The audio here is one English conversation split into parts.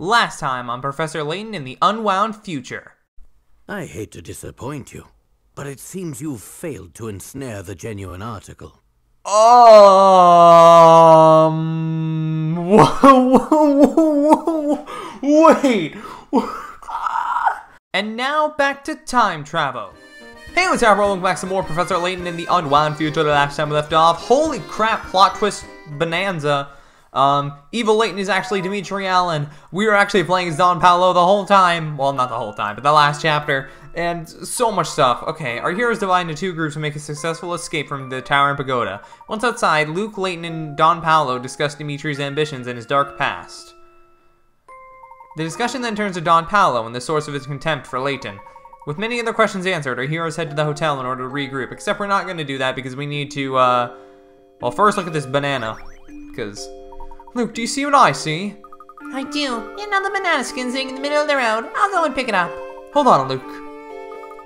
Last time on Professor Layton in the Unwound Future. I hate to disappoint you, but it seems you've failed to ensnare the genuine article. Um. Wait. and now back to time travel. Hey, what's up? Welcome back some more Professor Layton in the Unwound Future. The last time we left off. Holy crap! Plot twist bonanza. Um, Evil Layton is actually Dimitri Allen. We were actually playing as Don Paolo the whole time. Well, not the whole time, but the last chapter. And so much stuff. Okay, our heroes divide into two groups to make a successful escape from the Towering Pagoda. Once outside, Luke, Layton, and Don Paolo discuss Dimitri's ambitions and his dark past. The discussion then turns to Don Paolo and the source of his contempt for Layton. With many other questions answered, our heroes head to the hotel in order to regroup, except we're not going to do that because we need to, uh... Well, first look at this banana, because Luke, do you see what I see? I do. Another banana skin sitting in the middle of the road. I'll go and pick it up. Hold on, Luke.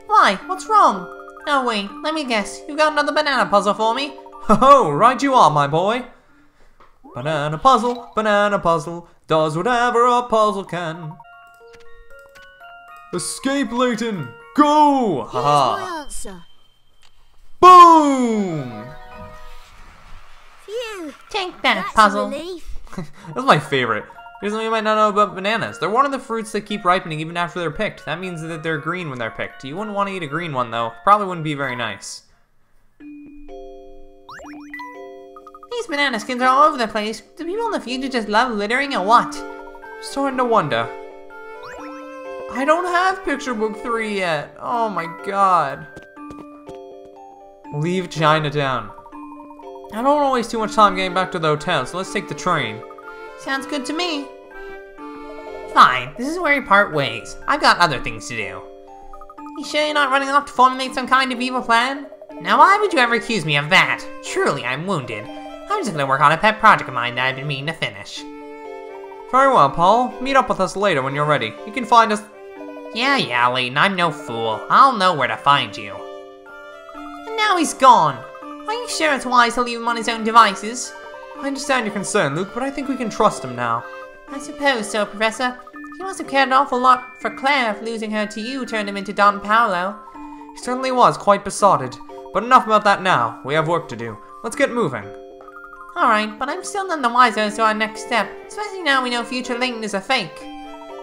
Why? What's wrong? Oh, wait. Let me guess. You got another banana puzzle for me? Ho ho! Right you are, my boy. Banana puzzle, banana puzzle, does whatever a puzzle can. Escape, Layton! Go! Here's my answer. Boom! Phew. Take that, That's puzzle. That's my favorite. Here's something you might not know about bananas. They're one of the fruits that keep ripening even after they're picked. That means that they're green when they're picked. You wouldn't want to eat a green one, though. Probably wouldn't be very nice. These banana skins are all over the place. Do people in the future just love littering or what? Starting to wonder. I don't have picture book 3 yet. Oh my god. Leave Chinatown. I don't want to waste too much time getting back to the hotel, so let's take the train. Sounds good to me. Fine, this is where we part ways. I've got other things to do. You sure you're not running off to formulate some kind of evil plan? Now why would you ever accuse me of that? Truly, I'm wounded. I'm just gonna work on a pet project of mine that I've been meaning to finish. Very well, Paul. Meet up with us later when you're ready. You can find us. Yeah, yeah, Layton, I'm no fool. I'll know where to find you. And now he's gone. Are you sure it's wise to leave him on his own devices? I understand your concern, Luke, but I think we can trust him now. I suppose so, Professor. He must have cared an awful lot for Claire if losing her to you turned him into Don Paolo. He certainly was quite besotted. But enough about that now. We have work to do. Let's get moving. Alright, but I'm still none the wiser as to our next step, especially now we know future Layton is a fake.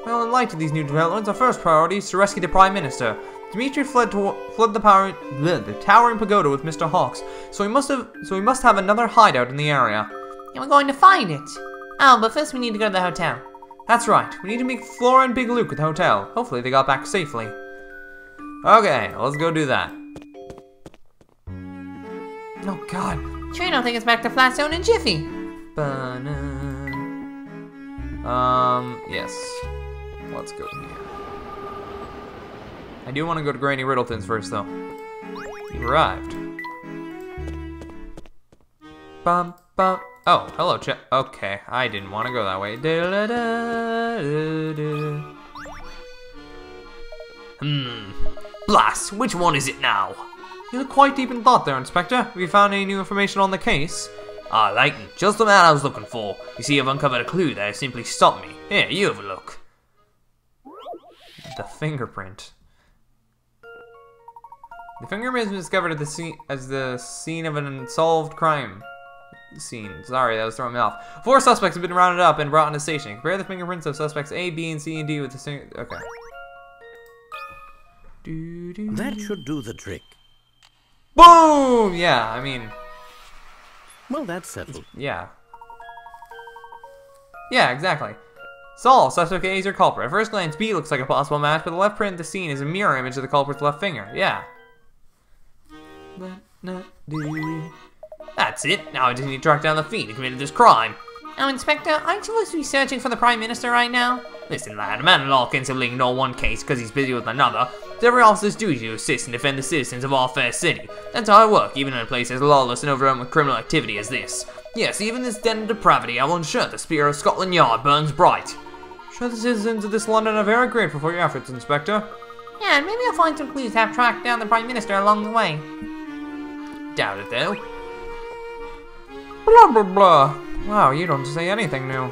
Well, in light of these new developments, our first priority is to rescue the Prime Minister. Dimitri fled to fled the power bleh, the towering pagoda with Mr. Hawks, so we must have so we must have another hideout in the area. And we're going to find it. Oh, but first we need to go to the hotel. That's right. We need to meet Flora and Big Luke at the hotel. Hopefully they got back safely. Okay, let's go do that. Oh God. Train will take us back to Flatstone and Jiffy. Um, yes. Let's go here. I do want to go to Granny Riddleton's first, though. You've arrived. Bum, bum. Oh, hello, Ch- Okay, I didn't want to go that way. Da-da-da-da-da. Hmm. Blast, which one is it now? You look quite deep in thought there, Inspector. Have you found any new information on the case? Ah, Layton, just the man I was looking for. You see, I've uncovered a clue that has simply stopped me. Here, you have a look. The fingerprint. The fingerprint has been discovered at the scene as the scene of an unsolved crime scene. Sorry, that was throwing me off. Four suspects have been rounded up and brought into station. Compare the fingerprints of suspects A, B, and C and D with the same. Okay. That should do the trick. Boom! Yeah, I mean, Well, that's settled. yeah. Yeah, exactly. Saul, suspect A is your culprit. At first glance, B looks like a possible match, but the left print of the scene is a mirror image of the culprit's left finger. Yeah. That's it. Now I just need to track down the fiend who committed this crime. Now, Inspector, aren't you supposed to be searching for the Prime Minister right now? Listen, lad, a man in law can simply ignore one case because he's busy with another. It's every officer's duty to assist and defend the citizens of our fair city. That's how I work, even in a place as lawless and overrun with criminal activity as this. Yes, even this den of depravity, I will ensure the spear of Scotland Yard burns bright. Sure the citizens of this London are very grateful for your efforts, Inspector. Yeah, and maybe I'll find some clues to have tracked down the Prime Minister along the way. Doubt it, though. Blah blah blah. Wow, you don't say anything new.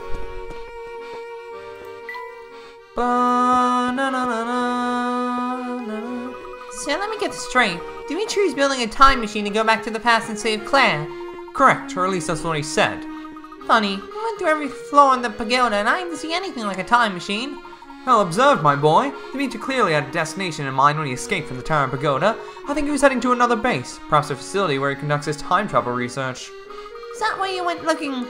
Ba-na-na-na-na-na. So let me get this straight. Dimitri's building a time machine to go back to the past and save Claire. Correct, or at least that's what he said. Funny, I went through every floor in the pagoda and I didn't see anything like a time machine. Well observed, my boy. Dimitri clearly had a destination in mind when he escaped from the Tower Pagoda. I think he was heading to another base, perhaps a facility where he conducts his time travel research. Is that where you went looking?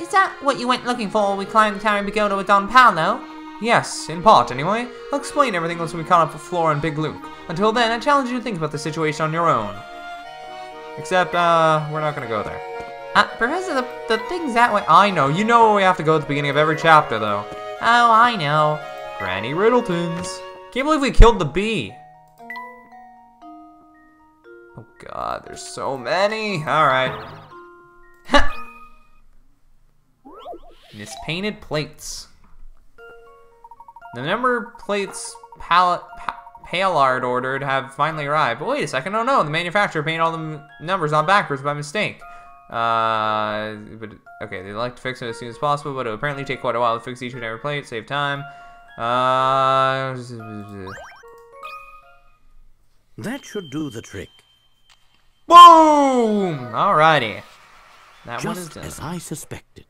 Is that what you went looking for when we climbed the Tower Pagoda with Don Paolo? Yes, in part anyway. I'll explain everything once we caught up with Flora and Big Luke. Until then, I challenge you to think about the situation on your own. Except, uh, we're not gonna go there. Uh, Professor, the, the thing's that way. I know, you know we have to go at the beginning of every chapter, though. Oh, I know. Granny Riddletons. Can't believe we killed the bee. Oh god, there's so many. Alright. Mispainted plates. The number plates palette pa Palard ordered have finally arrived. But wait a second, oh no, the manufacturer painted all the numbers on backwards by mistake. Uh, but okay, they'd like to fix it as soon as possible, but it will apparently take quite a while to fix each and every plate, save time. Uh, That should do the trick. boom! Alrighty, that one is Just done. as I suspected.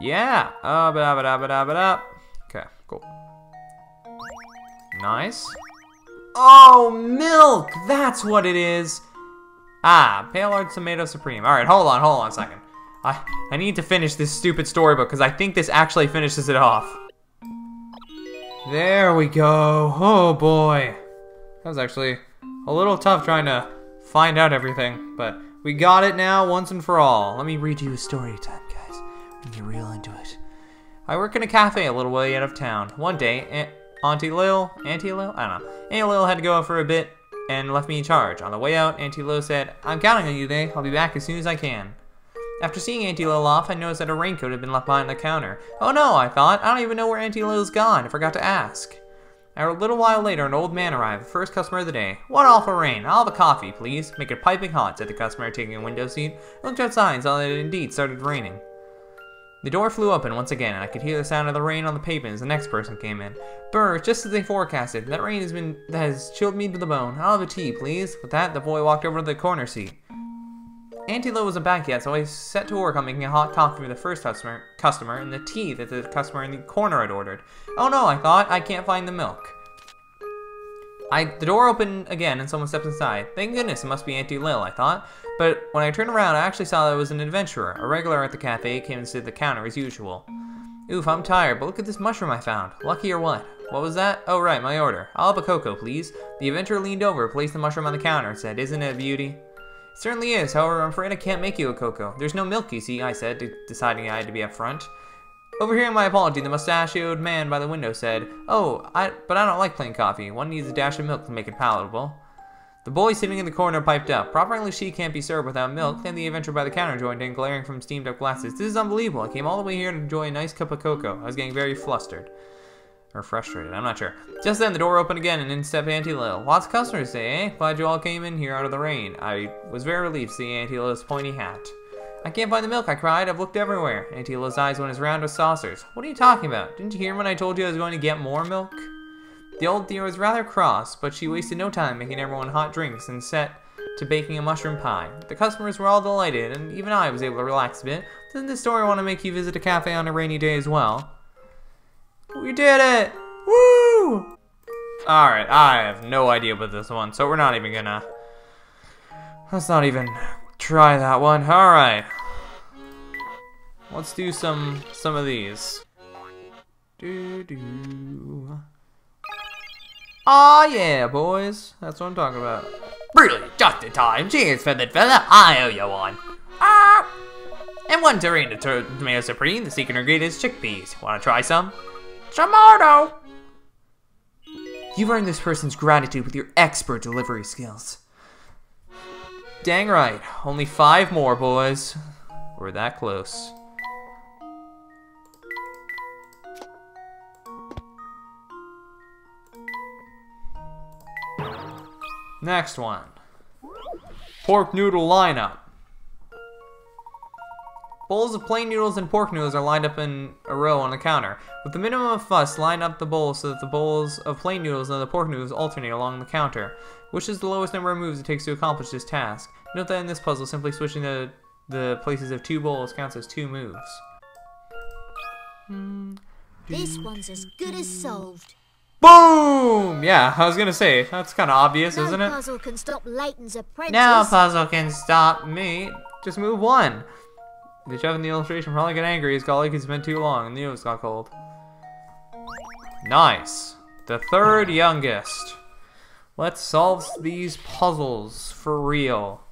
Yeah. Uh, ba ba da ba da ba da. Okay, cool. Nice. Oh, milk! That's what it is. Ah, Pale Art Tomato Supreme. All right, hold on, hold on a second. I I need to finish this stupid storybook because I think this actually finishes it off. There we go. Oh boy, that was actually a little tough trying to find out everything, but we got it now once and for all. Let me read you a story time, guys. We get real into it. I work in a cafe a little way out of town. One day, Aunt, Auntie Lil, Auntie Lil, I don't know. Auntie Lil had to go out for a bit and left me in charge. On the way out, Auntie Lil said, "I'm counting on you today. I'll be back as soon as I can." After seeing Auntie Lil off, I noticed that her raincoat had been left behind the counter. Oh no, I thought. I don't even know where Auntie Lil's gone. I forgot to ask. A little while later, an old man arrived, the first customer of the day. One awful rain. I'll have a coffee, please. Make it piping hot, said the customer, taking a window seat. I looked outside and saw that it indeed started raining. The door flew open once again, and I could hear the sound of the rain on the pavement as the next person came in. Brr, just as they forecasted. That rain has been that has chilled me to the bone. I'll have a tea, please. With that, the boy walked over to the corner seat. Auntie Lo wasn't back yet, so I set to work on making a hot coffee for the first customer, customer and the tea that the customer in the corner had ordered. Oh no, I thought, I can't find the milk. I, the door opened again and someone stepped inside. Thank goodness it must be Auntie Lil, I thought. But when I turned around, I actually saw that it was an adventurer. A regular at the cafe came and stood at the counter as usual. Oof, I'm tired, but look at this mushroom I found. Lucky or what? What was that? Oh, right, my order. I'll have a cocoa, please. The adventurer leaned over, placed the mushroom on the counter, and said, Isn't it a beauty? Certainly is, however, I'm afraid I can't make you a cocoa. There's no milk, you see, I said, de- deciding I had to be upfront. Overhearing my apology, the mustachioed man by the window said, Oh, I, but I don't like plain coffee. One needs a dash of milk to make it palatable. The boy sitting in the corner piped up. Proper English tea can't be served without milk. Then the adventurer by the counter joined in, glaring from steamed up glasses. This is unbelievable. I came all the way here to enjoy a nice cup of cocoa. I was getting very flustered. Or frustrated, I'm not sure. Just then, the door opened again, and in stepped Auntie Lil. Lots of customers today, eh? Glad you all came in here out of the rain. I was very relieved to see Auntie Lil's pointy hat. I can't find the milk, I cried. I've looked everywhere. Auntie Lil's eyes went as round as saucers. What are you talking about? Didn't you hear when I told you I was going to get more milk? The old dear was rather cross, but she wasted no time making everyone hot drinks and set to baking a mushroom pie. The customers were all delighted, and even I was able to relax a bit. Doesn't this story want to make you visit a cafe on a rainy day as well? We did it! Woo! Alright, I have no idea about this one, so we're not even gonna... Let's not even try that one. Alright. Let's do some some of these. Do do. Aw yeah, boys. That's what I'm talking about. Really, just in time. Cheers, feathered fella. I owe you one. Ah! And one tureen to to- tomato supreme. The secret ingredient is chickpeas. Want to try some? Tomato. You've earned this person's gratitude with your expert delivery skills. Dang right. Only five more, boys. We're that close. Next one. Pork noodle lineup. Bowls of plain noodles and pork noodles are lined up in a row on the counter. With the minimum of fuss, line up the bowls so that the bowls of plain noodles and the pork noodles alternate along the counter. Which is the lowest number of moves it takes to accomplish this task? Note that in this puzzle, simply switching the, the places of two bowls counts as two moves. Hmm. This one's as good as solved. Boom! Yeah, I was gonna say, that's kind of obvious, No isn't it? puzzle can stop Layton's apprentice. No puzzle can stop me. Just move one. The chef in the illustration probably got angry. His garlic has been too long and the noodles got cold. Nice. The third youngest. Let's solve these puzzles for real.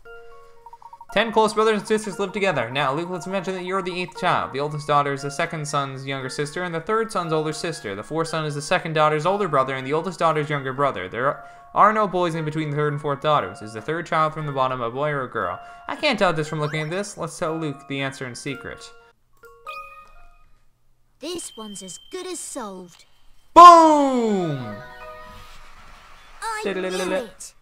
Ten close brothers and sisters live together. Now, Luke, let's imagine that you're the eighth child. The oldest daughter is the second son's younger sister, and the third son's older sister. The fourth son is the second daughter's older brother, and the oldest daughter's younger brother. There are no boys in between the third and fourth daughters. Is the third child from the bottom a boy or a girl? I can't tell this from looking at this. Let's tell Luke the answer in secret. This one's as good as solved. Boom! I knew it.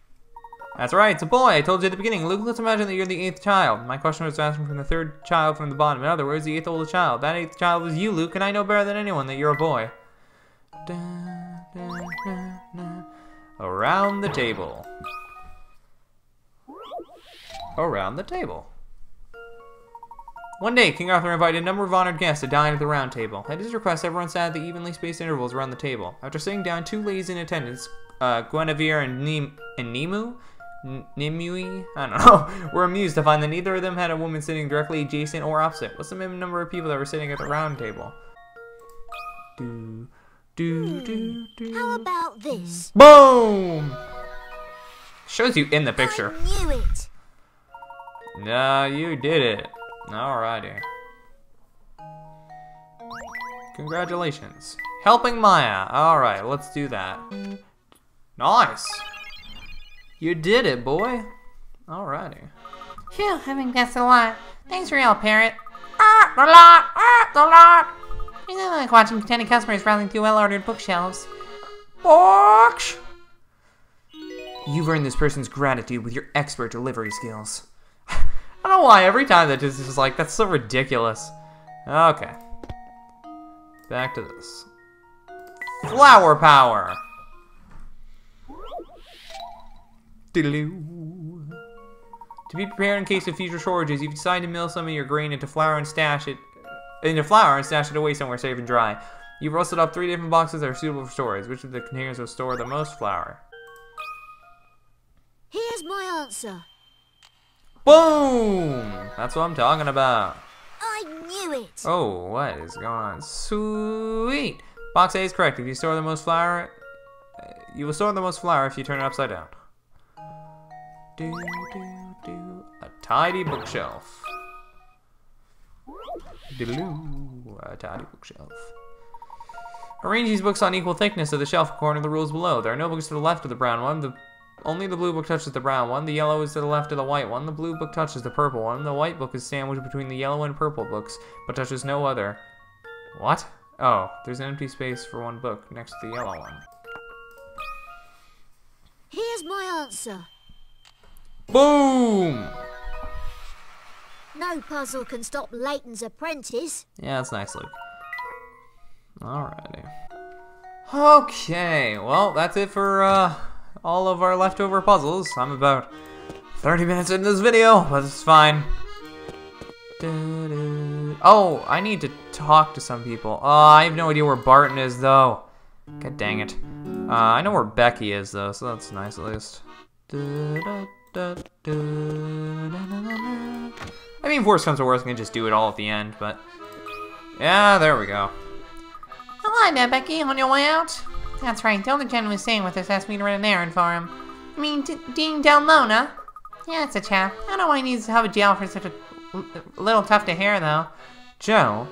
That's right, it's a boy. I told you at the beginning. Luke, let's imagine that you're the eighth child. My question was asking from the third child from the bottom. In other words, the eighth oldest child. That eighth child is you, Luke, and I know better than anyone that you're a boy. Da, da, da. Around the table. Around the table. One day, King Arthur invited a number of honored guests to dine at the round table. At his request, everyone sat at the evenly spaced intervals around the table. After sitting down, two ladies in attendance, uh, Guinevere and, Nim- and Nimu, N- Nimue, I don't know, We were amused to find that neither of them had a woman sitting directly adjacent or opposite. What's the minimum number of people that were sitting at the round table? Do, do, hmm. do, do. How about this? Boom! Shows you in the picture. I knew it. No, you did it. Alrighty. Congratulations. Helping Maya. Alright, let's do that. Nice. You did it, boy. Alrighty. Phew, I've been guessing a lot. Thanks for your help, Parrot. Ah, the lot! Ah, the lot! I really like watching contented customers browsing through well-ordered bookshelves. Books! You've earned this person's gratitude with your expert delivery skills. I don't know why every time that just is like, that's so ridiculous. Okay. Back to this. Flower power! To be prepared in case of future shortages, you've decided to mill some of your grain into flour and stash it into flour and stash it away somewhere safe and dry. You've rusted up three different boxes that are suitable for storage. Which of the containers will store the most flour? Here's my answer. Boom! That's what I'm talking about. I knew it. Oh, what is going on? Sweet! Box A is correct. If you store the most flour, uh, you will store the most flour if you turn it upside down. Do, do, do. A tidy bookshelf. Diddle-oo. A tidy bookshelf. Arrange these books on equal thickness of the shelf according to the rules below. There are no books to the left of the brown one. The only the blue book touches the brown one. The yellow is to the left of the white one. The blue book touches the purple one. The white book is sandwiched between the yellow and purple books, but touches no other. What? Oh, there's an empty space for one book next to the yellow one. Here's my answer. Boom! No puzzle can stop Layton's apprentice. Yeah, that's nice, Luke. Alrighty. Okay, well, that's it for uh, all of our leftover puzzles. I'm about 30 minutes into this video, but it's fine. Oh, I need to talk to some people. Uh, I have no idea where Barton is, though. God dang it. Uh, I know where Becky is, though, so that's nice at least. Du-du-du-du-du-du-du-du. I mean, if worst comes to worst, I can just do it all at the end, but... Yeah, there we go. Hi there, Becky. On your way out? That's right. The other gentleman was staying with us asked me to run an errand for him. I mean, D- Dean Delmona. Yeah, it's a chap. I don't know why he needs to have a gel for such a little tuft of hair, though. Joe?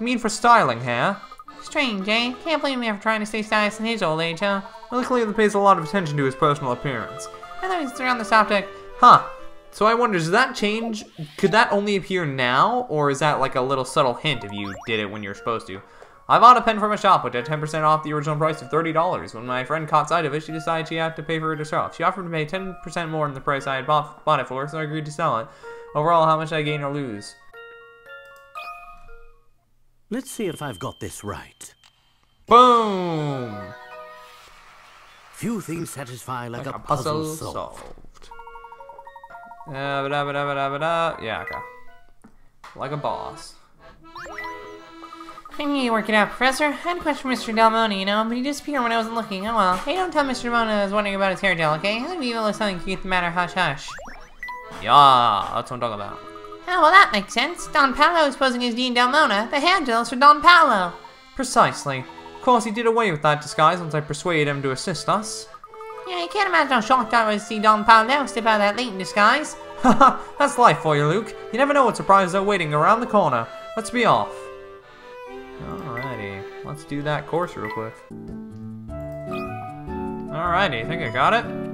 You mean for styling hair? Strange, eh? Can't blame me for trying to stay stylish in his old age, huh? Well, he clearly pays a lot of attention to his personal appearance. I thought he was around the subject. Huh. So I wonder, does that change? Could that only appear now, or is that like a little subtle hint if you did it when you're supposed to? I bought a pen from a shop which had 10% off the original price of $30. When my friend caught sight of it, she decided she had to pay for it herself. She offered to pay 10% more than the price I had bought, bought it for, so I agreed to sell it. Overall, how much did I gain or lose? Let's see if I've got this right. Boom! Few things satisfy like, Like a, puzzle, solved. solved. Uh, ba-da, ba-da, ba-da, ba-da. Yeah, okay. Like a boss. I knew you work it out, Professor. I had a question for Mr. Delmona, you know, but he disappeared when I wasn't looking. Oh well. Hey, don't tell Mr. Delmona I was wondering about his hair gel, okay? I'll leave you something to keep the matter hush hush. Yeah, that's what I'm talking about. Oh, well, that makes sense. Don Paolo is posing as Dean Delmona. The hair gel is for Don Paolo. Precisely. Of course, he did away with that disguise once I persuaded him to assist us. Yeah, you can't imagine how shocked I was to see Don Paolo step out that latent disguise. Haha, that's life for you, Luke. You never know what surprises are waiting around the corner. Let's be off. Alrighty, let's do that course real quick. Alrighty, think I got it?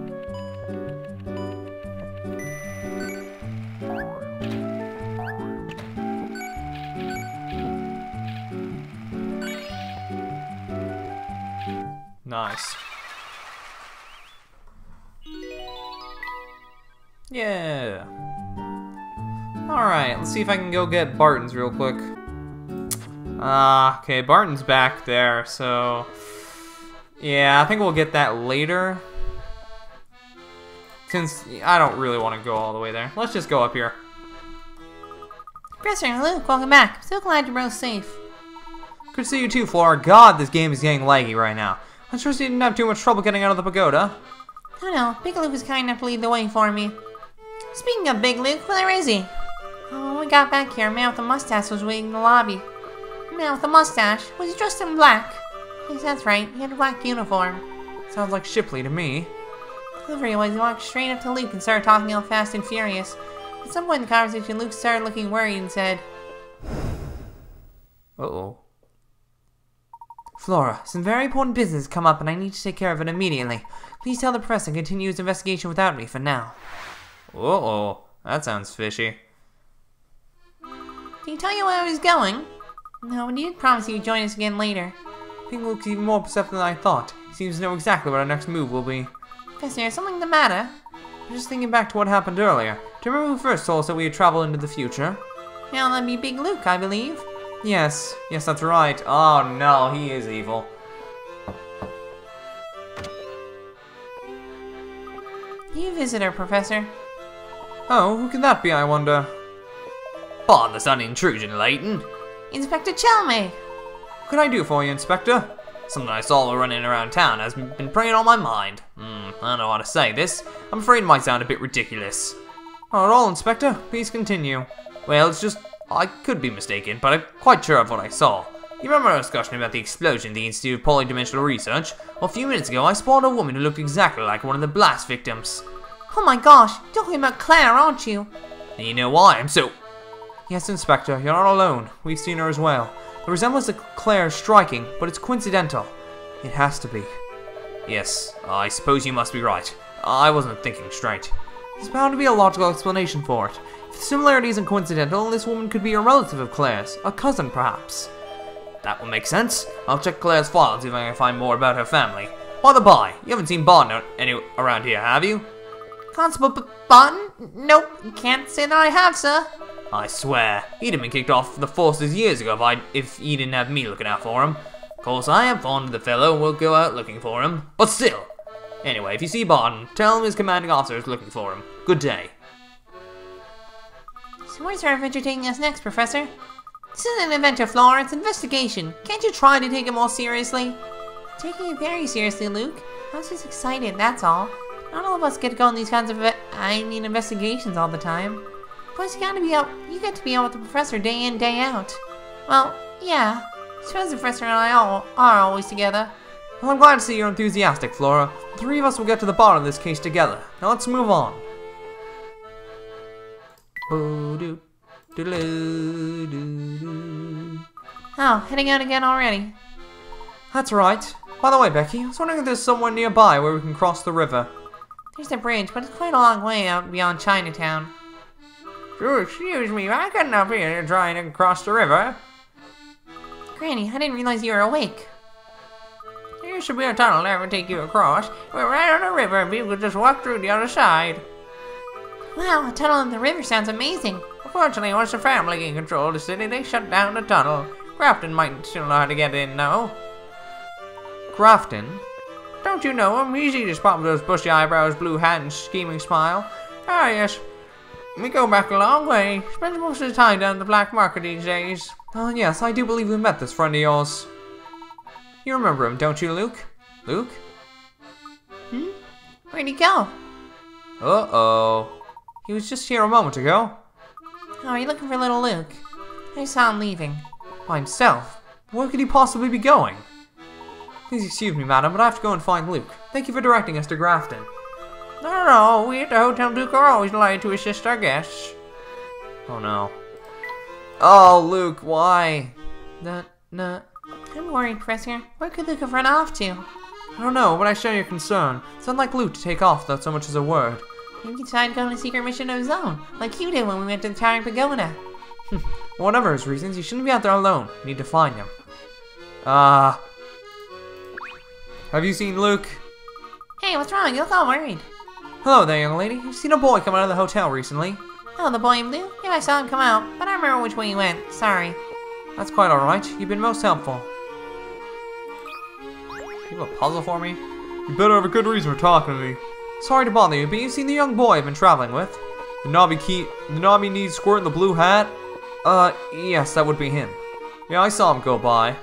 Nice. Yeah. Alright, let's see if I can go get Barton's real quick. Ah, uh, okay, Barton's back there, so... Yeah, I think we'll get that later. Since I don't really want to go all the way there. Let's just go up here. Professor Luke, welcome back. I'm so glad you're both safe. Good to see you too, Flora. God, this game is getting laggy right now. I'm sure you didn't have too much trouble getting out of the pagoda. I know, Big Luke was kind enough to lead the way for me. Speaking of Big Luke, where is he? Oh, when we got back here, a man with a mustache was waiting in the lobby. A man with a mustache? Was he dressed in black? Yes, that's right. He had a black uniform. Sounds like Shipley to me. He was, he walked straight up to Luke and started talking all fast and furious. At some point in the conversation, Luke started looking worried and said, Uh-oh. Flora, some very important business has come up and I need to take care of it immediately. Please tell the press and continue his investigation without me for now. Uh-oh. That sounds fishy. Did he tell you where I was going? No, but he did promise he would join us again later. I think Luke's even more perceptive than I thought. He seems to know exactly what our next move will be. Professor, is something the matter? I'm just thinking back to what happened earlier. Do you remember who first told us that we would travel into the future? Now that'd be Big Luke, I believe. Yes, yes, that's right. Oh no, he is evil. You visitor, Professor. Oh, who can that be, I wonder? Pardon the sudden intrusion, Layton. Inspector Chelmey! What can I do for you, Inspector? Something I saw while running around town has been preying on my mind. Hmm, I don't know how to say this. I'm afraid it might sound a bit ridiculous. Not at all, Inspector. Please continue. Well, it's just, I could be mistaken, but I'm quite sure of what I saw. You remember our discussion about the explosion at the Institute of Polydimensional Research? Well, a few minutes ago, I spotted a woman who looked exactly like one of the blast victims. Oh my gosh, you're talking about Claire, aren't you? And you know why I'm so... Yes, Inspector, you're not alone. We've seen her as well. The resemblance to Claire is striking, but it's coincidental. It has to be. Yes, I suppose you must be right. I wasn't thinking straight. There's bound to be a logical explanation for it. If the similarity isn't coincidental, this woman could be a relative of Claire's, a cousin perhaps. That will make sense. I'll check Claire's files if I can find more about her family. By the by, you haven't seen Barton any around here, have you? Constable Barton? Nope, can't say that I have, sir. I swear, he'd have been kicked off the forces years ago if, I, if he didn't have me looking out for him. Of course, I am fond of the fellow and will go out looking for him, but still. Anyway, if you see Barton, tell him his commanding officer is looking for him. Good day. So where's our adventure taking us next, Professor? This isn't an adventure, Flora, it's investigation. Can't you try to take it more seriously? Taking it very seriously, Luke. I was just excited, that's all. Not all of us get to go on these kinds of, I mean, investigations all the time. Plus, you gotta be out, you get to be out with the professor day in, day out. Well, yeah. I suppose the professor and I all are always together. Well, I'm glad to see you're enthusiastic, Flora. The three of us will get to the bottom of this case together. Now let's move on. Oh, heading out again already. That's right. By the way, Becky, I was wondering if there's somewhere nearby where we can cross the river. There's a bridge, but it's quite a long way out beyond Chinatown. Sure, excuse me, I couldn't up here trying to cross the river. Granny, I didn't realize you were awake. There should be a tunnel that would take you across. We're right on the river and people could just walk through the other side. Wow, a tunnel in the river sounds amazing. Unfortunately, once the family gained control of the city, they shut down the tunnel. Grafton might still know how to get in, though. Grafton? Don't you know him? He's easy to spot with those bushy eyebrows, blue hat, and scheming smile. Ah, yes. We go back a long way. Spends most of his time down the black market these days. Oh, yes, I do believe we met this friend of yours. You remember him, don't you, Luke? Luke? Hmm? Where'd he go? Uh-oh. He was just here a moment ago. Oh, are you looking for little Luke? I saw him leaving. By himself. Where could he possibly be going? Please excuse me, madam, but I have to go and find Luke. Thank you for directing us to Grafton. No, no. We at the Hotel Duke are always delighted to assist our guests. Oh no. Oh, Luke, why? Nah, nah. I'm worried, Professor. Where could Luke have run off to? I don't know, but I share your concern. It's unlike Luke to take off without so much as a word. Maybe he decided to go on a secret mission of his own, like you did when we went to the Towering Pagoda. Whatever his reasons, he shouldn't be out there alone. We need to find him. Ah. have you seen Luke? Hey, what's wrong? You look all worried. Hello there, young lady. You've seen a boy come out of the hotel recently. Oh, the boy in blue? Yeah, I saw him come out, but I don't remember which way he went. Sorry. That's quite alright. You've been most helpful. You have a puzzle for me? You better have a good reason for talking to me. Sorry to bother you, but you've seen the young boy I've been traveling with? The knobby key, the knobby kneed squirt in the blue hat? Uh, yes, that would be him. Yeah, I saw him go by.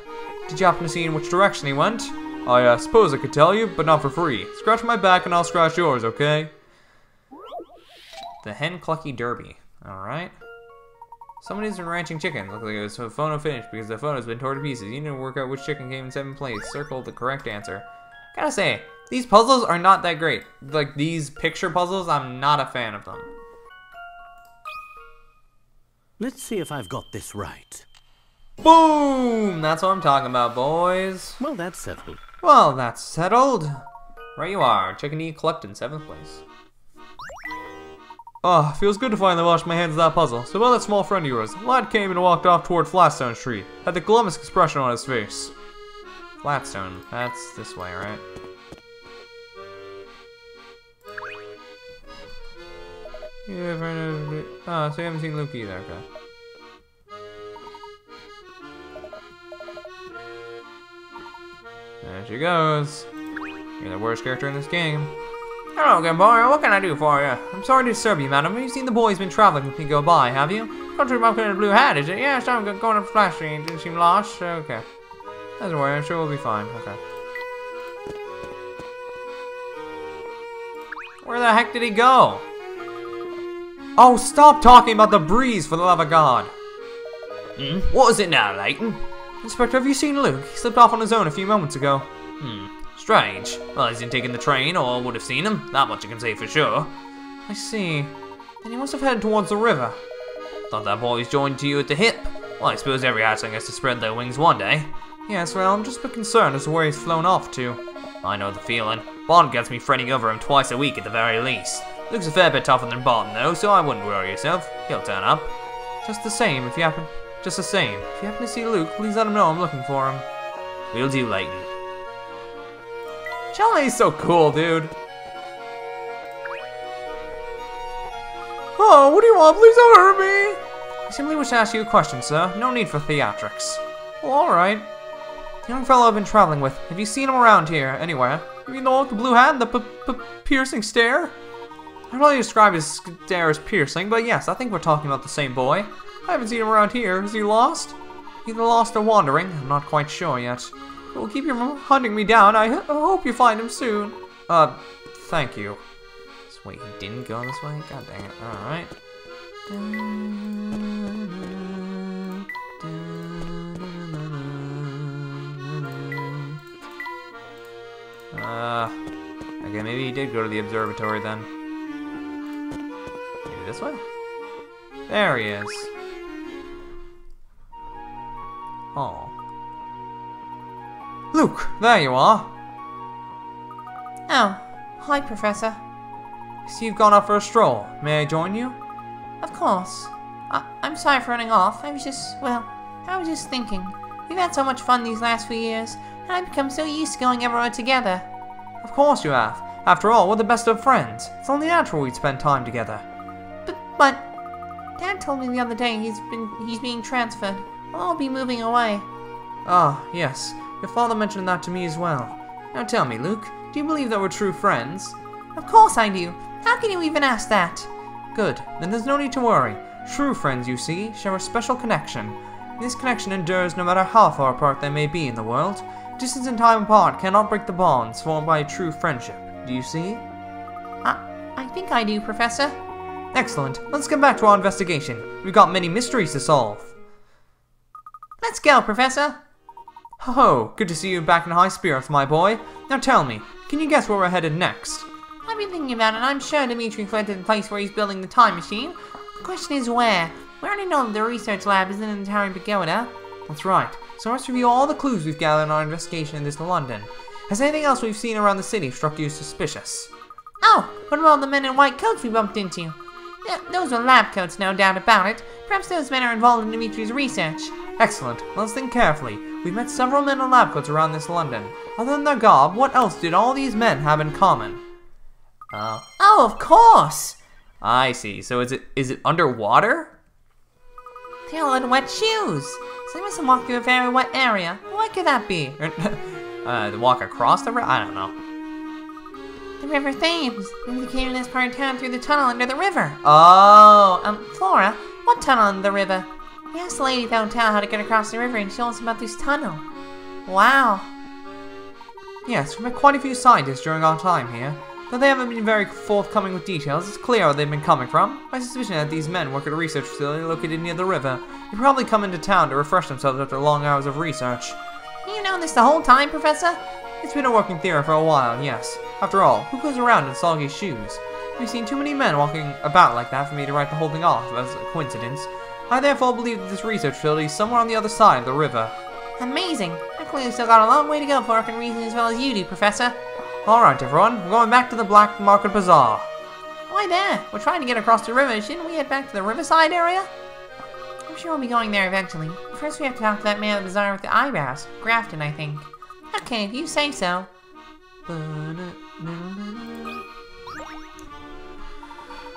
Did you happen to see in which direction he went? I uh, suppose I could tell you, but not for free. Scratch my back and I'll scratch yours, okay? The Hen Clucky Derby. Alright. Somebody's been ranching chickens. Looks like it was a photo finished because the photo's been torn to pieces. You need to work out which chicken came in seventh place. Circle the correct answer. Gotta say, these puzzles are not that great. Like, these picture puzzles, I'm not a fan of them. Let's see if I've got this right. Boom! That's what I'm talking about, boys. Well, that's settled. Well, that's settled. Right you are, chicken eat collect in seventh place. Oh, feels good to finally wash my hands of that puzzle. So about that small friend of yours. Lad came and walked off toward Flatstone Street. Had the glumest expression on his face. Flatstone, that's this way, right? Yeah, friend of... Oh, so you haven't seen Luke either, okay. There she goes. You're the worst character in this game. Hello, good. What can I do for you? I'm sorry to disturb you, madam. Have you seen the boy who's been traveling with me go by, have you? Country bumpkin in a blue hat, is it? Yes, I'm go- going to flash. Flashy. Didn't seem lost. Okay. Doesn't worry, I'm sure we'll be fine. Okay. Where the heck did he go? Oh, stop talking about the breeze, for the love of God. Hmm? What is it now, Layton? Inspector, have you seen Luke? He slipped off on his own a few moments ago. Hmm. Strange. Well, he's in taking the train, or would have seen him. That much I can say for sure. I see. Then he must have headed towards the river. Thought that boy's joined to you at the hip. Well, I suppose every hatchling has to spread their wings one day. Yes, well, I'm just a bit concerned as to where he's flown off to. I know the feeling. Bond gets me fretting over him twice a week at the very least. Looks a fair bit tougher than Barton though, so I wouldn't worry yourself. He'll turn up. Just the same, if you happen... Just the same. If you happen to see Luke, please let him know I'm looking for him. We'll do, Layton. Chelmey's so cool, dude. Oh, what do you want? Please don't hurt me. I simply wish to ask you a question, sir. No need for theatrics. Well, alright. The young fellow I've been traveling with, have you seen him around here, anywhere? You mean the one with the blue hat and the p p piercing stare? I'd probably describe his stare as piercing, but yes, I think we're talking about the same boy. I haven't seen him around here. Is he lost? Either lost or wandering. I'm not quite sure yet. But will keep you from hunting me down. I, I hope you find him soon. Uh, thank you. So wait, he didn't go this way? God dang it. Alright. Uh, okay, maybe he did go to the observatory then. This way? There he is. Oh. Luke, there you are. Oh, hi, Professor. See you've gone out for a stroll. May I join you? Of course. I- I'm sorry for running off. I was just, well, I was just thinking. We've had so much fun these last few years, and I've become so used to going everywhere together. Of course you have. After all, we're the best of friends. It's only natural we'd spend time together. But, Dad told me the other day he's been, he's being transferred. I'll be moving away. Ah, yes. Your father mentioned that to me as well. Now tell me, Luke, do you believe that we're true friends? Of course I do. How can you even ask that? Good, then there's no need to worry. True friends, you see, share a special connection. This connection endures no matter how far apart they may be in the world. Distance and time apart cannot break the bonds formed by a true friendship. Do you see? I, I think I do, Professor. Excellent. Let's get back to our investigation. We've got many mysteries to solve. Let's go, Professor. Ho ho, good to see you back in high spirits, my boy. Now tell me, can you guess where we're headed next? I've been thinking about it, and I'm sure Dimitri fled to the place where he's building the time machine. The question is where? We already know that the research lab isn't in the Tower Pagoda. That's right. So let's review all the clues we've gathered in our investigation in this London. Has anything else we've seen around the city struck you as suspicious? Oh, what about the men in white coats we bumped into? Yeah, those are lab coats, no doubt about it. Perhaps those men are involved in Dimitri's research. Excellent. Let's think carefully. We've met several men in lab coats around this London. Other than their garb, what else did all these men have in common? Oh. Oh, of course! I see. So is it is it underwater? They all had wet shoes. So they must have walked through a very wet area. What could that be? uh, walk across the river? I don't know. The River Thames. Then they came in this part of town through the tunnel under the river. Oh, Um, Flora, what tunnel under the river? We asked the lady downtown how to get across the river and she told us about this tunnel. Wow. yes, we met quite a few scientists during our time here. Though they haven't been very forthcoming with details, it's clear where they've been coming from. My suspicion is that these men work at a research facility located near the river. They probably come into town to refresh themselves after long hours of research. You know this the whole time, Professor? It's been a working theory for a while, yes. After all, who goes around in soggy shoes? We've seen too many men walking about like that for me to write the whole thing off as a coincidence. I therefore believe that this research facility is somewhere on the other side of the river. Amazing. I've clearly still got a long way to go before I can reason as well as you do, Professor. Alright everyone, we're going back to the Black Market Bazaar. Why there? We're trying to get across the river. Shouldn't we head back to the riverside area? I'm sure we'll be going there eventually. First, we have to talk to that man at the bazaar with the eyebrows. Grafton, I think. Okay, if you say so.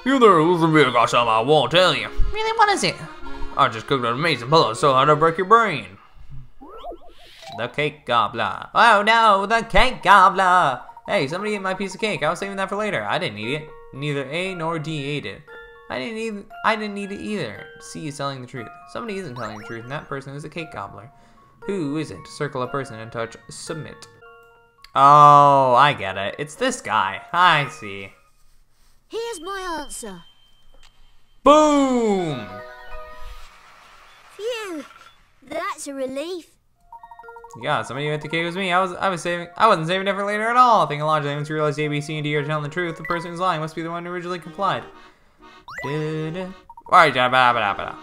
You there, me, I got something I won't tell you. Really, what is it? I just cooked an amazing pillow so hard to break your brain. The cake gobbler. Oh no, the cake gobbler! Hey, somebody ate my piece of cake. I was saving that for later. I didn't eat it. Neither A nor D ate it. I didn't eat. I didn't eat it either. C is telling the truth. Somebody isn't telling the truth, and that person is a cake gobbler. Who is it? Circle a person and touch submit. Oh, I get it. It's this guy. I see. Here's my answer. Boom! Phew, that's a relief. Yeah, somebody who ate the cake was me. I was I was saving I wasn't saving it for later at all. Thinking logically once you realize A, B, C, and D are telling the truth, the person who's lying must be the one who originally complied. Da-da. Alright, da ba ba ba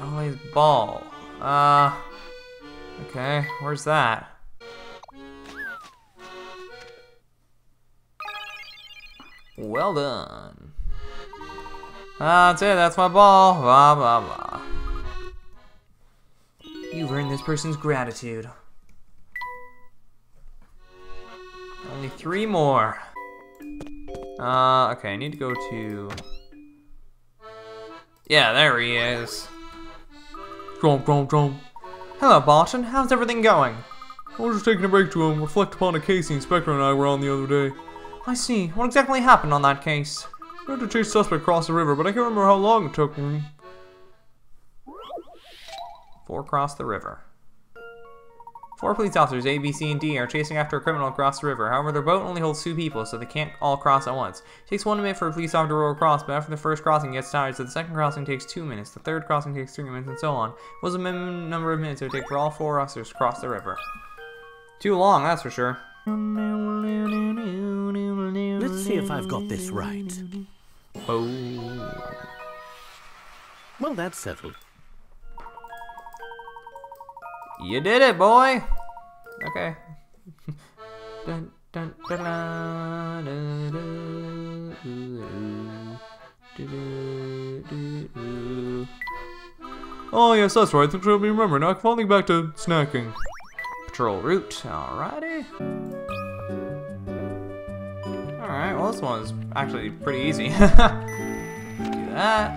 Always ball. Uh Okay, where's that? Well done. That's it, that's my ball. Blah blah blah. You've earned this person's gratitude. Only three more. Uh, okay, I need to go to... Yeah, there he is. Tromp, tromp, tromp. Hello, Barton. How's everything going? I was just taking a break to um, reflect upon a case the inspector and I were on the other day. I see. What exactly happened on that case? We had to chase suspect across the river, but I can't remember how long it took. Mm. Four cross the river. Four police officers, A, B, C, and D, are chasing after a criminal across the river. However, their boat only holds two people, so they can't all cross at once. It takes one minute for a police officer to row across, but after the first crossing gets tired, so the second crossing takes two minutes, the third crossing takes three minutes, and so on. What was the minimum number of minutes it would take for all four officers to cross the river? Too long, that's for sure. Let's see if I've got this right. Oh. Well, that's settled. You did it, boy! Okay. dun, dun, dun, oh, yes, that's right. Thanks for helping me remember. Now falling back to snacking. Patrol route. Alrighty. Alright, well, this one's actually pretty easy. Do that.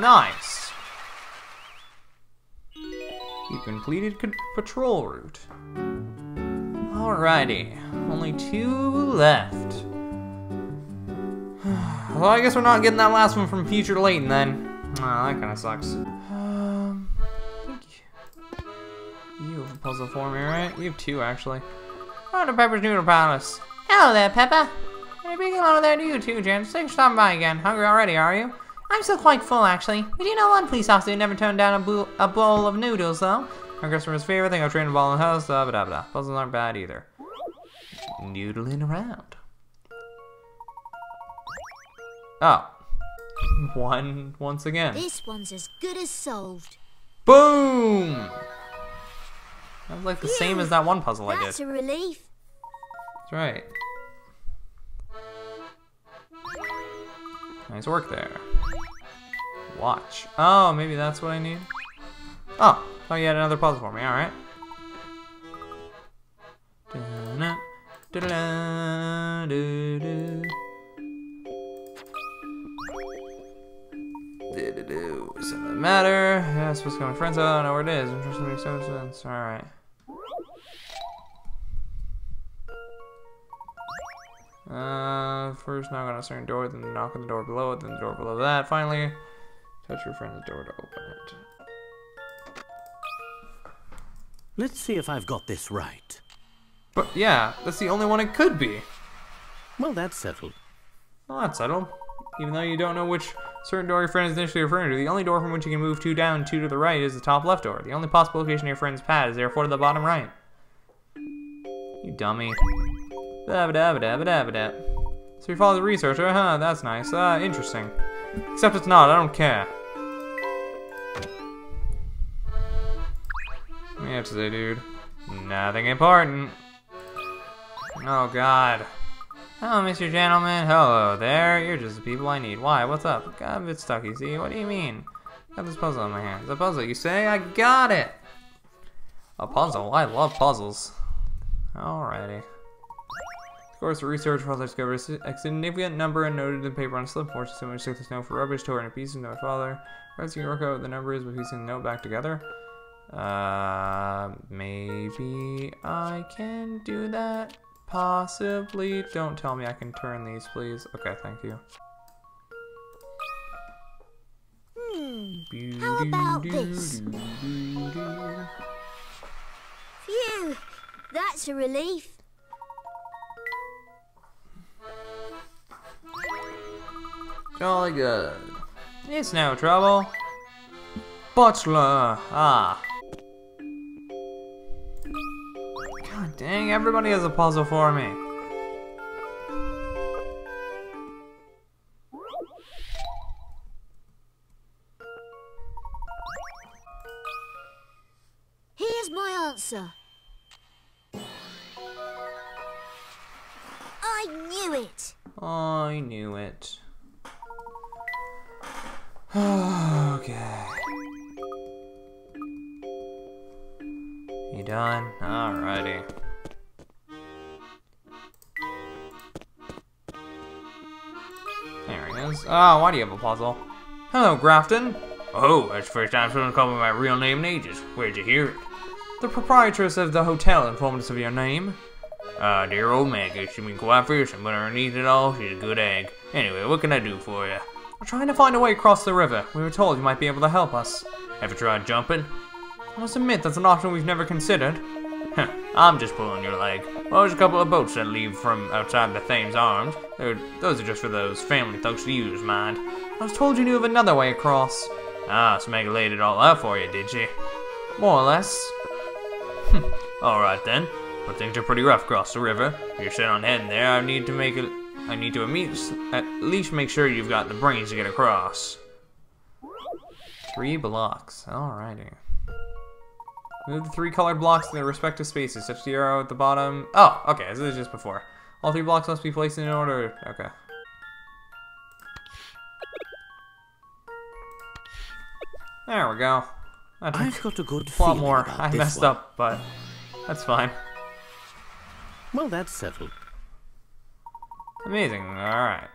Nice. You completed co- patrol route. Alrighty, only two left. well, I guess we're not getting that last one from Future Layton then. Oh, that kind of sucks. Um, you have a puzzle for me, right? You have two, actually. Oh, the Pepper's Noodle Palace. Hello there, Peppa. Hey, big hello there to you too, Jen. Thanks for stopping by again. Hungry already, are you? I'm still quite full, actually. We do know one police officer who never turned down a, bowl- a bowl of noodles, though. Our customer's favorite thing. Trained a ball in the house. Blah, blah, blah. Puzzles aren't bad either. Noodling around. Oh. One once again. This one's as good as solved. Boom! That was like the same as that one puzzle I did. That's a relief. That's right. Nice work there. Watch. Oh, maybe that's what I need. Oh, oh, you had another puzzle for me. All right. Da-na, da-da-da, do-do. Do-do-do. Doesn't that matter? Yeah, it's supposed to go in friends. I don't know where it is. Interesting makes so sense. All right. Uh, first knock on a certain door, then knock on the door below it, then the door below that. Finally, touch your friend's door to open it. Let's see if I've got this right. But yeah, that's the only one it could be. Well, that's settled. Well, that's settled. Even though you don't know which certain door your friend is initially referring to, the only door from which you can move two down, two to the right is the top left door. The only possible location of your friend's pad is therefore to the bottom right. You dummy. So you follow the researcher, huh? That's nice. Uh, interesting. Except it's not, I don't care. What do you have to say, dude? Nothing important. Oh, God. Hello, Mr. Gentleman. Hello there. You're just the people I need. Why? What's up? Got a bit stuck, you see? What do you mean? Got this puzzle in my hands. A puzzle, you say? I got it! A puzzle? I love puzzles. Alrighty. Of course, the research father discovered a si- significant number and noted in paper on a slip. Fortune so much took the snow for rubbish, tore into pieces, no father. Perhaps you can work out what the number is by piecing the note back together. Uh, maybe I can do that? Possibly. Don't tell me I can turn these, please. Okay, thank you. Hmm. How about this? Phew. That's a relief. Jolly good. It's no trouble. Butler. Ah. Dang, everybody has a puzzle for me. Here's my answer. I knew it. I knew it. okay. You done? Alrighty. Is. Oh, why do you have a puzzle? Hello, Grafton. Oh, that's the first time someone called me my real name in ages. Where'd you hear it? The proprietress of the hotel informed us of your name. Ah, dear old Maggie. she's been quite fearsome, but underneath it all, she's a good egg. Anyway, what can I do for you? We're trying to find a way across the river. We were told you might be able to help us. Ever tried jumping? I must admit that's an option we've never considered. Huh, I'm just pulling your leg. Well, there's a couple of boats that leave from outside the Thames Arms. They're, those are just for those family folks to use, mind. I was told you knew of another way across. Ah, so Maggie laid it all out for you, did she? More or less. Alright then. But things are pretty rough across the river. If you're set on heading there, I need to make it. I need to at least make sure you've got the brains to get across. Three blocks. Alrighty. Move the three colored blocks in their respective spaces. Touch the arrow at the bottom. Oh, okay. This is just before. All three blocks must be placed in order. Okay. There we go. I've got a good a lot more. I messed one. up, but that's fine. Well, that's settled. Amazing. Alright.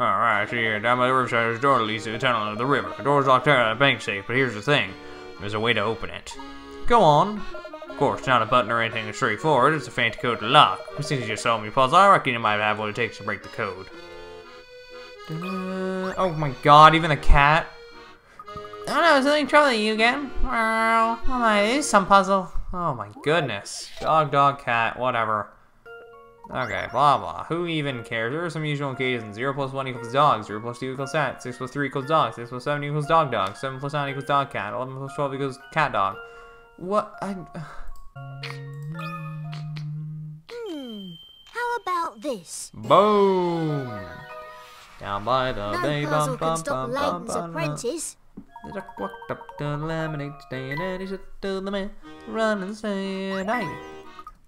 Alright, see here, down by the riverside, there's a door that leads to the tunnel under the river. The door's locked out of the bank safe, but here's the thing. There's a way to open it. Go on. Of course, not a button or anything straightforward, it's a fancy code to lock. Since you just solved me puzzle, I reckon you might have what it takes to break the code. Uh, oh my god, even the cat. Oh no, is there any trouble with you again? Well, it is some puzzle. Oh my goodness. Dog, dog, cat, whatever. Okay, blah blah. Who even cares? There are some usual occasions. 0 plus 1 equals dog, 0 plus 2 equals cat, 6 plus 3 equals dog, 6 plus 7 equals dog dog, 7 plus 9 equals dog cat, 11 plus 12 equals cat dog. What? I... Hmm. How about this? Boom! Down by the No bay, bum, bum, stop bum, bum, Layton's bum, bum. apprentice. The duck walked up to the lemonade stand and he said to the man, run and say, hey.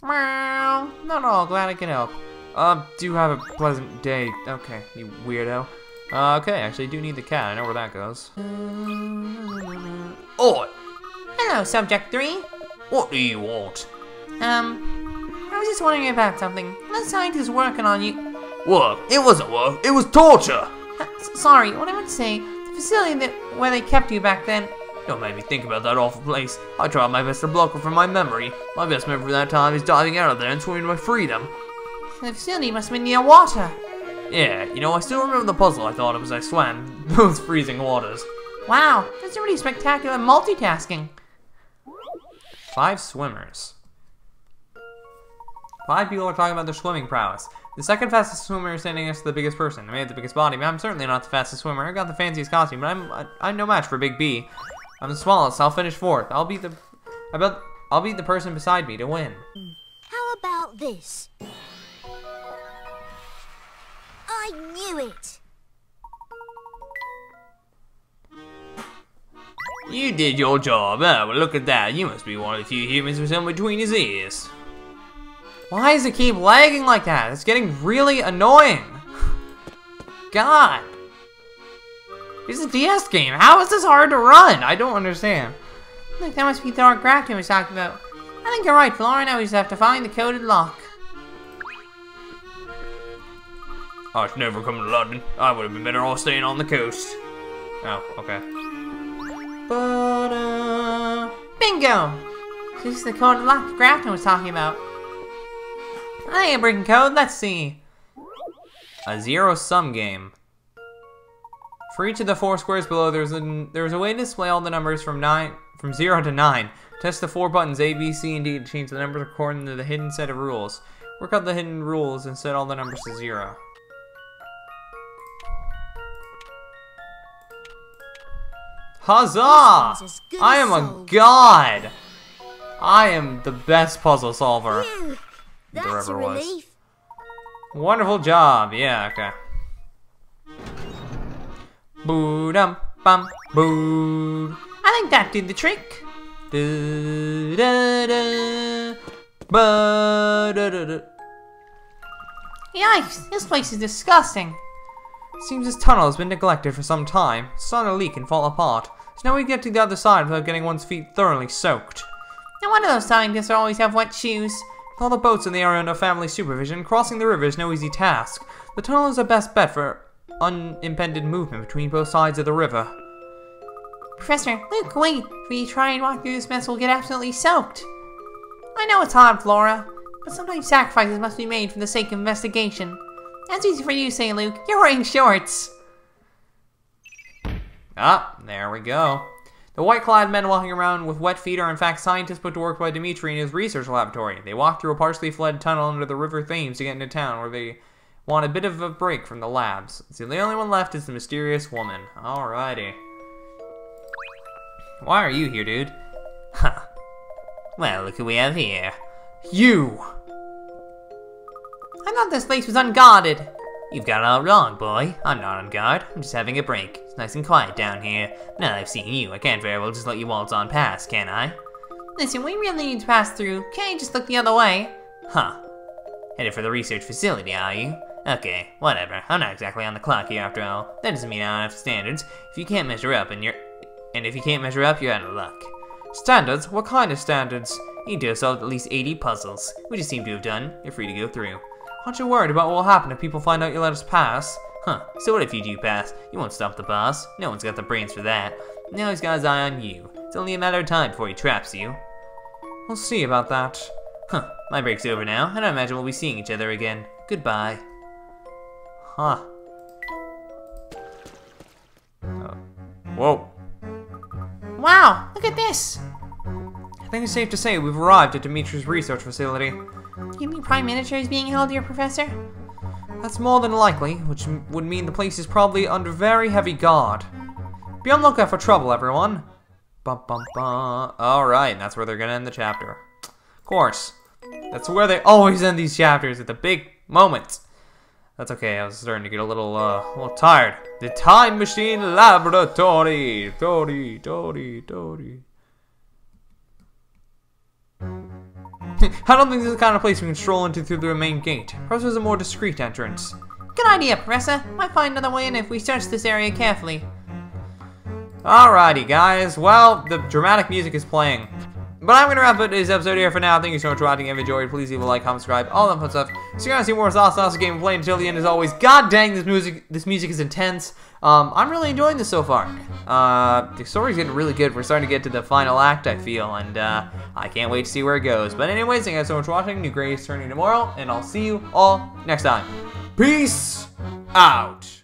Meow. Not at all, glad I can help. Uh, do have a pleasant day. Okay, you weirdo. Uh, okay, actually do need the cat. I know where that goes. Oh! Hello, Subject 3. What do you want? Um, I was just wondering about something. The scientist working on you. Work? It wasn't work, it was torture! Uh, sorry, what I meant to say, the facility that where they kept you back then. Don't make me think about that awful place. I tried my best to block it from my memory. My best memory from that time is diving out of there and swimming to my freedom. The facility must been near water. Yeah, you know, I still remember the puzzle I thought of as I swam those freezing waters. Wow, that's really spectacular multitasking. Five swimmers. Five people are talking about their swimming prowess. The second fastest swimmer is standing next to the biggest person. I may have the biggest body, but I'm certainly not the fastest swimmer. I got the fanciest costume, but I'm I, I'm no match for Big B. I'm the smallest. I'll finish fourth. I'll be the I bet I'll beat the person beside me to win. How about this? I knew it. You did your job. Oh, well, look at that. You must be one of the few humans with something between his ears. Why does it keep lagging like that? It's getting really annoying. God. It's a DS game. How is this hard to run? I don't understand. Look, that must be the Dark Grafton was talking about. I think you're right, Flora. Now we just have to find the coded lock. I should never come to London. I would have been better off staying on the coast. Oh, okay. But, uh... Bingo! This is the coded lock Grafton was talking about. I ain't breaking code. Let's see. A zero sum game. For each of the four squares below, there's a there's a way to display all the numbers from nine from zero to nine. Test the four buttons A, B, C, and D to change the numbers according to the hidden set of rules. Work out the hidden rules and set all the numbers to zero. Huzzah! This one's as good I am a god! I am the best puzzle solver. Phew. That's ever was. Wonderful job. Yeah, okay. Boo dum bum boo. I think that did the trick. Da, da, da. Ba, da, da, da. Yikes, this place is disgusting. Seems this tunnel has been neglected for some time. It's starting to leak and fall apart. So now we get to the other side without getting one's feet thoroughly soaked. No wonder those scientists always have wet shoes. With all the boats in the area under family supervision, crossing the river is no easy task. The tunnel is the best bet for unimpeded movement between both sides of the river. Professor, Luke, wait. If we try and walk through this mess, we'll get absolutely soaked. I know it's hard, Flora, but sometimes sacrifices must be made for the sake of investigation. That's easy for you to say, Luke. You're wearing shorts. Ah, there we go. The white-clad men walking around with wet feet are in fact scientists put to work by Dimitri in his research laboratory. They walk through a partially flooded tunnel under the River Thames to get into town, where they want a bit of a break from the labs. The only one left is the mysterious woman. Alrighty. Why are you here, dude? Huh. Well, look who we have here. You! I thought this place was unguarded. You've got it all wrong, boy. I'm not on guard. I'm just having a break. It's nice and quiet down here. Now that I've seen you, I can't very well just let you waltz on past, can I? Listen, we really need to pass through. Can't you just look the other way? Huh. Headed for the research facility, are you? Okay, whatever. I'm not exactly on the clock here after all. That doesn't mean I don't have standards. If you can't measure up and you're and if you can't measure up, you're out of luck. Standards? What kind of standards? You have solved at least 80 puzzles, which you seem to have done. You're free to go through. Aren't you worried about what will happen if people find out you let us pass? Huh, so what if you do pass? You won't stop the boss. No one's got the brains for that. Now he's got his eye on you. It's only a matter of time before he traps you. We'll see about that. Huh, my break's over now. And I imagine we'll be seeing each other again. Goodbye. Huh. Uh, whoa. Wow, look at this! I think it's safe to say we've arrived at Dimitri's research facility. You mean Prime Minister is being held here, Professor? That's more than likely, which would mean the place is probably under very heavy guard. Be on lookout for trouble, everyone. Bum bum bum. Alright, that's where they're gonna end the chapter. Of course. That's where they always end these chapters, at the big moments. That's okay, I was starting to get a little, uh, a little tired. The Time Machine Laboratory! Tori, Tori, Tori. I don't think this is the kind of place we can stroll into through the main gate. Perhaps there's a more discreet entrance. Good idea, Professor. Might find another way in if we search this area carefully. Alrighty, guys. Well, the dramatic music is playing. But I'm gonna wrap up today's episode here for now. Thank you so much for watching. If you enjoyed, please leave a like, comment, subscribe, all that fun stuff. So you're gonna see more Sauce Sauce gameplay until the end as always. God dang, this music this music is intense. Um, I'm really enjoying this so far. Uh, the story's getting really good. We're starting to get to the final act, I feel, and uh, I can't wait to see where it goes. But anyways, thank you guys so much for watching. New Grace turning tomorrow, and I'll see you all next time. Peace out.